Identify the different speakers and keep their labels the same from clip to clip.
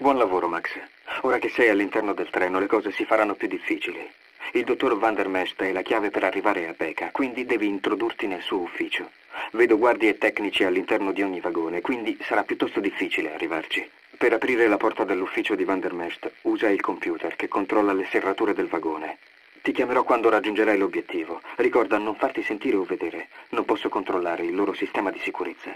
Speaker 1: Buon lavoro, Max. Ora che sei all'interno del treno, le cose si faranno più difficili. Il dottor Van der Mest è la chiave per arrivare a Beca, quindi devi introdurti nel suo ufficio. Vedo guardie e tecnici all'interno di ogni vagone, quindi sarà piuttosto difficile arrivarci. Per aprire la porta dell'ufficio di Van der Mest, usa il computer che controlla le serrature del vagone. Ti chiamerò quando raggiungerai l'obiettivo. Ricorda non farti sentire o vedere. Non posso controllare il loro sistema di sicurezza.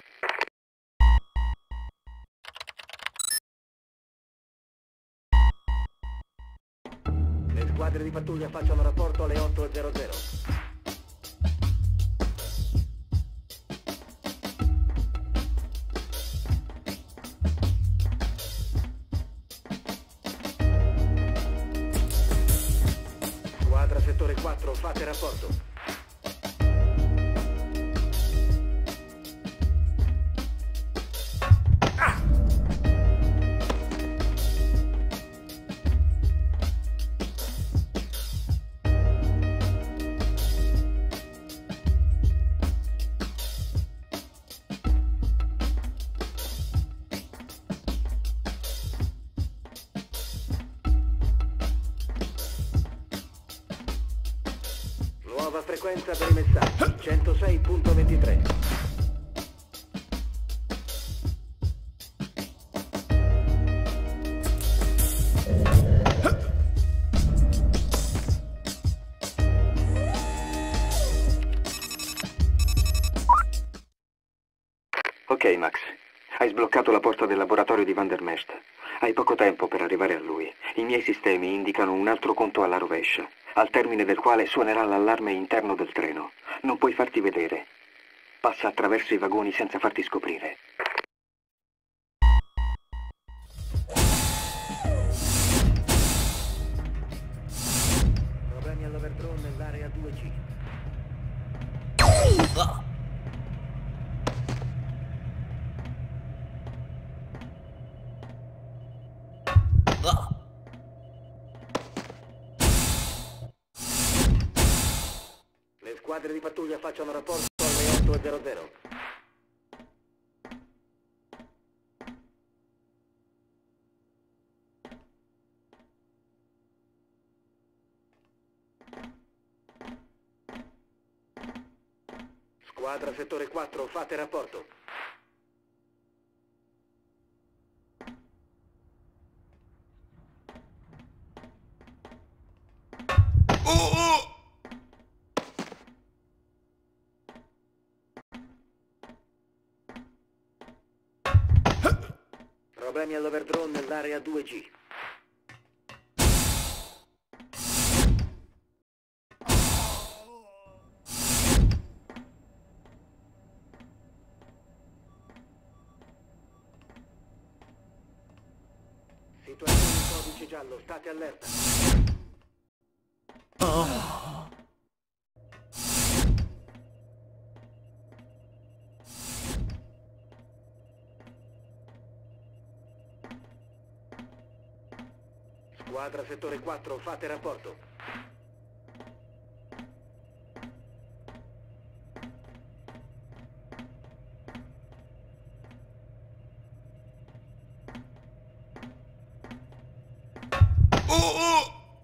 Speaker 2: Squadre di pattuglia facciano rapporto alle 8.00. Squadra settore 4, fate rapporto. Nuova frequenza per i messaggi, 106.23.
Speaker 1: Ok, Max. Hai sbloccato la porta del laboratorio di Van der Mest. Hai poco tempo per arrivare a lui. I miei sistemi indicano un altro conto alla rovescia, al termine del quale suonerà l'allarme interno del treno. Non puoi farti vedere. Passa attraverso i vagoni senza farti scoprire.
Speaker 2: Problemi all'overdrone nell'area 2C. Le squadre di pattuglia facciano rapporto alle 8.00. Squadra settore 4, fate rapporto. Problemi all'overdrone nell'area 2G. Situazione in codice giallo, state allerta. Squadra settore 4, fate rapporto.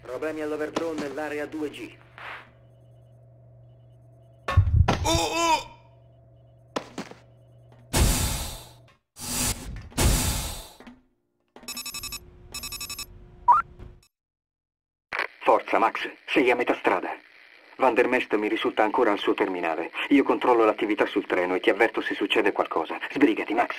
Speaker 2: Problemi all'overdrone nell'area 2G.
Speaker 1: Forza, Max. Sei a metà strada. Van der Mest mi risulta ancora al suo terminale. Io controllo l'attività sul treno e ti avverto se succede qualcosa. Sbrigati, Max.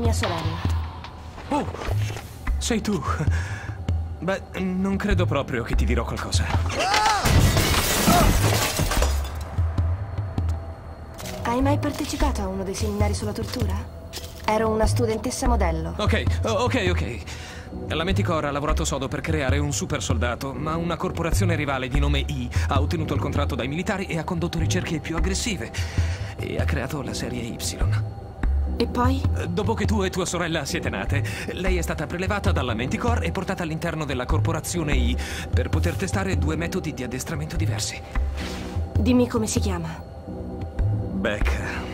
Speaker 3: Mia sorella.
Speaker 4: Oh, sei tu. Beh, non credo proprio che ti dirò qualcosa.
Speaker 3: Hai mai partecipato a uno dei seminari sulla tortura? Ero una studentessa modello.
Speaker 4: Ok, ok, ok. La Manticore ha lavorato sodo per creare un super soldato, ma una corporazione rivale di nome I ha ottenuto il contratto dai militari e ha condotto ricerche più aggressive. E ha creato la serie Y.
Speaker 3: E poi?
Speaker 4: Dopo che tu e tua sorella siete nate, lei è stata prelevata dalla Manticore e portata all'interno della corporazione I per poter testare due metodi di addestramento diversi.
Speaker 3: Dimmi come si chiama.
Speaker 4: Becca.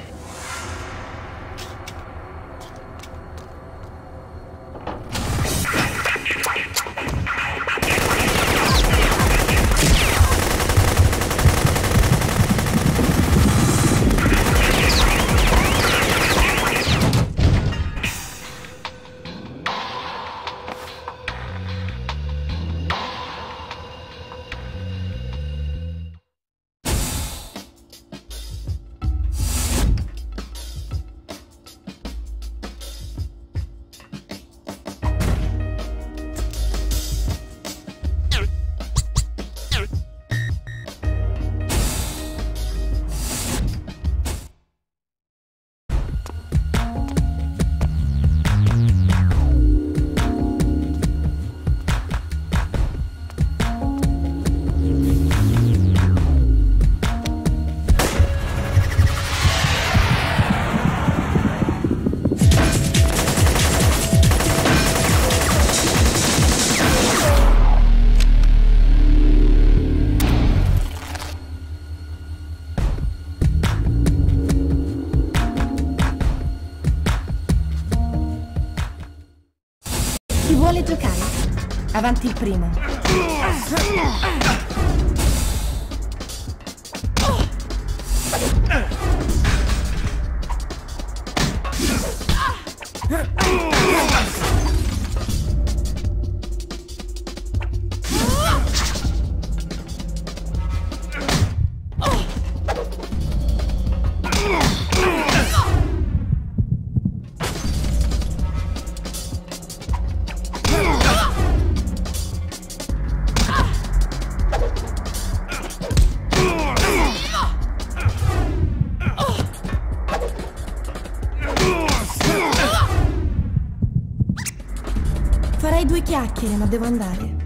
Speaker 3: Avanti il primo. Farei due chiacchiere, ma devo andare.